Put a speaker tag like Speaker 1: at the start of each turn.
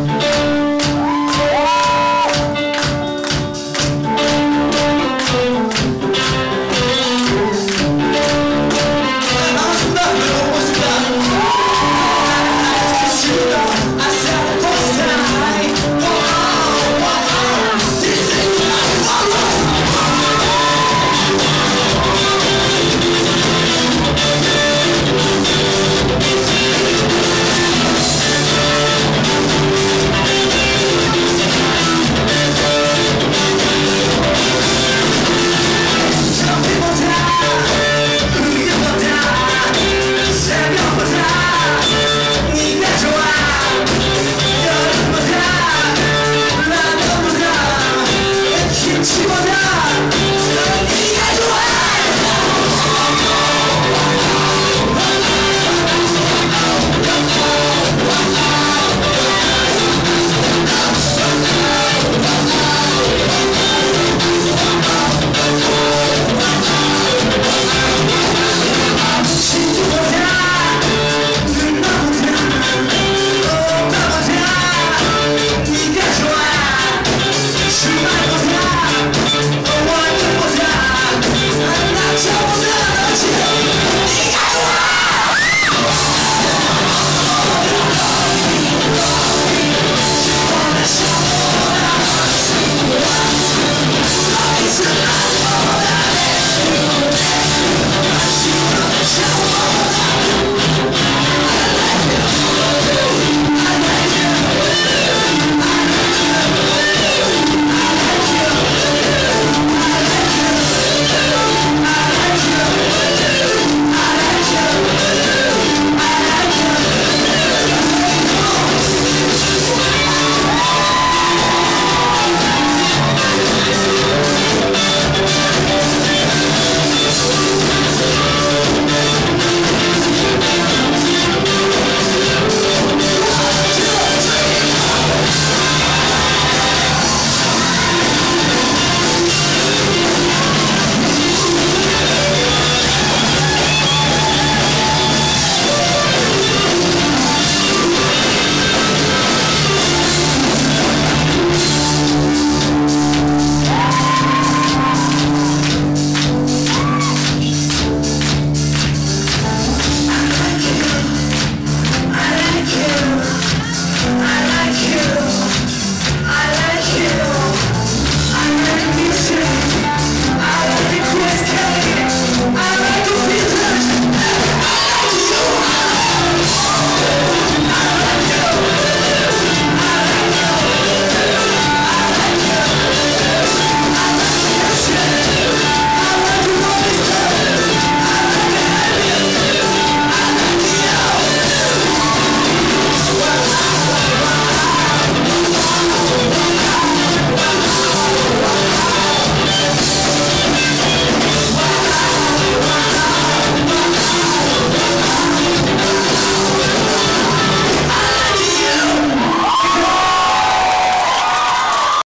Speaker 1: Thank you. 치고자